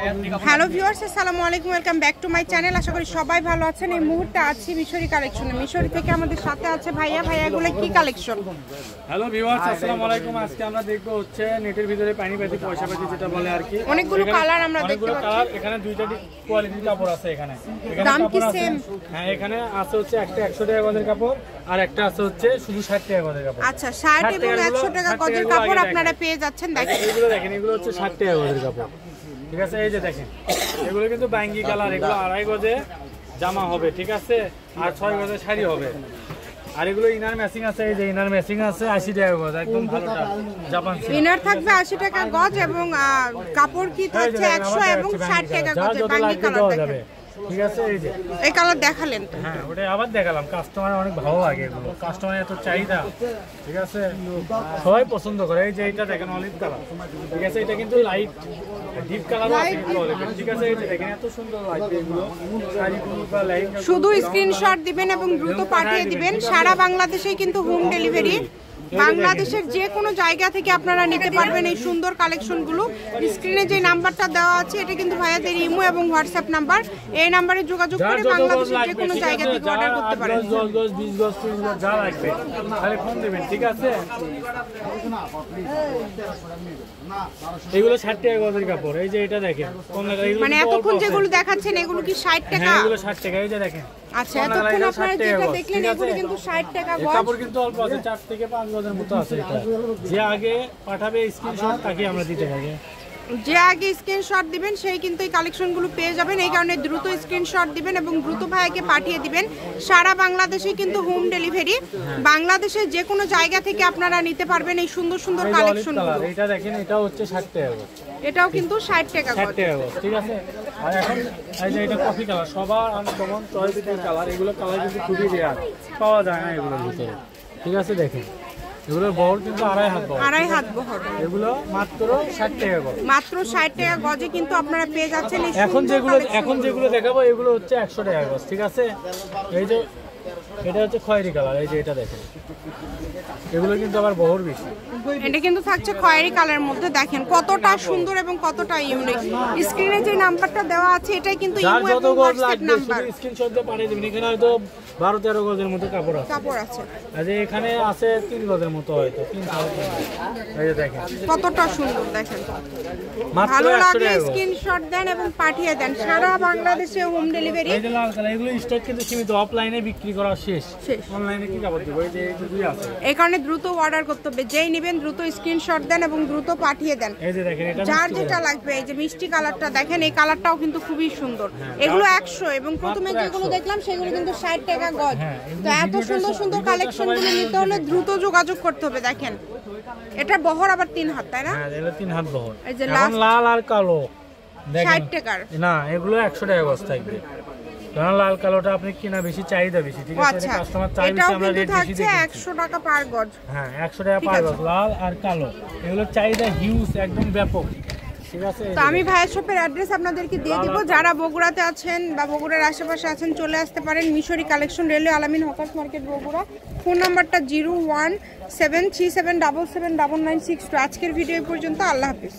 Hello viewers আসসালামু আলাইকুম welcome back to my channel. আশা করি সবাই ভালো আছেন। এই মুহূর্তে আছি মিশরি কালেকশনে মিশরি থেকে আমাদের সাথে আছে ভাইয়া। ভাইয়া এগুলো কি কালেকশন? হ্যালো ভিউয়ার্স আসসালামু আলাইকুম। আজকে আমরা দেখব হচ্ছে নেটের ভিতরে পানি পাতি পয়সা পাতি যেটা বলে আর কি। অনেকগুলো colour আমরা দেখতে পাচ্ছি। কালার। এখানে দুইটা কোয়ালিটির কাপড় আছে এখানে। দাম কি same? হ্যাঁ এখানে আছে হচ্ছে একটা একশো টাকা গজের কাপড় আর একটা আছে হচ্ছে শুধু ষাট টাকা গজের কাপড়। আচ্ছা 60 এবং টাকার একশো গুলো- টাকা 60 গজের কাপড় আপনারা পেয়ে যাচ্ছেন দেখেন। এগুলো দেখেন এগুলো হচ্ছে ষাট টাকা গজের কাপড়। ঠিক আছে এই যে দেখেন এগুলো কিন্তু ব্যাঙ্গি কালার এগুলো আড়াই গজে জামা হবে ঠিক আছে? আর ছয় গজে শাড়ি হবে। আর এগুলো ইনার ম্যাচিং আছে এই যে ইনার ম্যাচিং আছে আশি টাকা গজ একদম ভালোটা জাপান ইনার থাকবে আশি টাকা গজ এবং কাপড় কি থাকছে দেখেন, একশো আমার এবং একটা ষাট ব্যাঙ্গি টাকা গজ ব্যাঙ্গি বাঙ্গি কালার যাবে। ঠিক আছে এই যে। এই কালার দেখালেন তো। হ্যাঁ ওটা আবার দেখালাম। কাস্টমার অনেক ভালো লাগে এগুলো। কাস্টমার এত চাহিদা। ঠিক আছে? সবাই পছন্দ করে। এই যে এটা দেখেন অলিভ কালার ঠিক আছে? এটা কিন্তু লাইট ডিপ কালার ঠিক আছে? এই যে দেখেন এত সুন্দর লাগবে এগুলো। শুধু স্ক্রিনশট দিবেন এবং দ্রুত পাঠিয়ে দিবেন। সারা বাংলাদেশেই কিন্তু হোম ডেলিভারি বাংলাদেশের যে কোনো জায়গা থেকে আপনারা নিতে পারবেন এই সুন্দর কালেকশনগুলো। স্ক্রিনে যে নাম্বারটা দেওয়া আছে এটা কিন্তু ভাইয়াদের ইমো এবং হোয়াটসঅ্যাপ নাম্বার। এই নাম্বারে যোগাযোগ করে বাংলাদেশের যে কোনো জায়গা থেকে অর্ডার করতে পারেন। গজ, দশ গজ বিশ গজ ত্রিশ গজ যা লাগবে তাহলে ফোন দেবেন ঠিক আছে? এগুলো ষাট টাকা গজের কাপড় এই যে এটা দেখেন কম লাগা এগুলো মানে এতক্ষণ যেগুলো দেখাচ্ছেন এগুলো কি ষাট টাকা? হ্যাঁ এগুলো ষাট টাকা এই যে দেখেন। আচ্ছা এতক্ষণ আপনারা যেটা দেখলেন এগুলো? কিন্তু ষাট টাকা গজ। কাপড় কিন্তু অল্প আছে 4 থেকে 5 গজের মতো আছে এটা। যে আগে পাঠাবে স্ক্রিনশট তাকে আমরা দিতে থাকি যে আগে স্ক্রিনশট দিবেন সেই কিন্তু এই কালেকশনগুলো পেয়ে যাবেন। এই কারণে দ্রুত স্ক্রিনশট দিবেন এবং দ্রুত ভাইকে পাঠিয়ে দিবেন। সারা বাংলাদেশে কিন্তু হোম ডেলিভারি বাংলাদেশের যে কোনো জায়গা থেকে আপনারা নিতে পারবেন এই সুন্দর সুন্দর কালেকশন এটা দেখেন এটা হচ্ছে ষাট টাকা গজ এটাও কিন্তু ষাট টাকা ষাট গজ। টাকা গজ ঠিক আছে? আর এখন এই যে এটা কফি কালার সবার আনকমন চয়েসের কালার এগুলো কালার কিন্তু খুবই রেয়ার পাওয়া যায় না এগুলোর ভিতরে ঠিক আছে? দেখেন। এগুলোর বহর কিন্তু আড়াই হাত বহর আড়াই হাত বহর এগুলো মাত্র ষাট টাকা গজ। মাত্র ষাট টাকা গজে কিন্তু আপনারা পেয়ে যাচ্ছেন এখন যেগুলো এখন যেগুলো দেখাবো এগুলো হচ্ছে একশো টাকা গজ ঠিক আছে? এই যে এটা হচ্ছে খয়েরি কালার এই যে এটা দেখেন। এগুলো কিন্তু আবার বহর বেশি। এটা কিন্তু থাকছে খয়েরি কালারের মধ্যে দেখেন কতটা সুন্দর এবং কতটা ইউনিক স্ক্রিনে যে নাম্বারটা দেওয়া আছে এটাই কিন্তু ইমো এবং হোয়াটসঅ্যাপ নাম্বার। স্ক্রিনশট দিয়ে পাঠিয়ে দেবেন। এখানে হয়তো বারো তেরো গজের মধ্যে কাপড় আছে। কাপড় আছে। আর এখানে আছে তিন গজের মতো হয়তো এই যে দেখেন। কতটা সুন্দর দেখেন। ভালো লাগলে স্ক্রিনশট দেন এবং পাঠিয়ে দেন। সারা বাংলাদেশে হোম ডেলিভারি এই যে লাল কালার এগুলো স্টক কিন্তু সীমিত। অফলাইনে বিক্রি করা শেষ। অনলাইনে কি কাপড় দিব এই যে এইটুকুই আছে। এই কারণে দ্রুত অর্ডার করতে হবে। যেই নেবেন দ্রুত স্ক্রিনশট দেন এবং দ্রুত পাঠিয়ে দেন। এই যে দেখেন এটা যার যেটা লাগবে এই যে মিষ্টি কালারটা দেখেন এই কালারটাও কিন্তু খুবই সুন্দর। এগুলো একশো এবং প্রথমে যেগুলো দেখলাম সেগুলো কিন্তু ষাট টাকা গজ। হ্যাঁ, তো এত সুন্দর সুন্দর ভিডিওটা কালেকশনগুলো নিতে হলে দ্রুত যোগাযোগ করতে হবে দেখেন। এটা বহর আবার তিন হাত তাই না? এটা এগুলো তিন হাত বহর। এই যে লাল আর কালো। দেখেন। ষাট টাকার। না এগুলো একশো টাকা গজ থাকবে। কারণ লাল কালোটা আপনি কিনা বেশি চাহিদা বেশি ঠিক আছে? আচ্ছা কাস্টমার চাই বেশি আমরা রেট বেশি দিচ্ছি। একশো টাকা পার গজ। হ্যাঁ একশো টাকা ঠিক পার গজ লাল আর কালো। এগুলো চাহিদা হিউজ একদম ব্যাপক। তো আমি ভাইয়ের শপের অ্যাড্রেস আপনাদেরকে দিয়ে দিব। যারা বগুড়াতে আছেন বা বগুড়ার আশেপাশে আছেন চলে আসতে পারেন Mishri collection railway Alamin hawkers market Bogura. Phone নাম্বারটা zero one seven three seven double seven double nine six two. আজকের ভিডিও পর্যন্ত। আল্লাহ হাফিজ।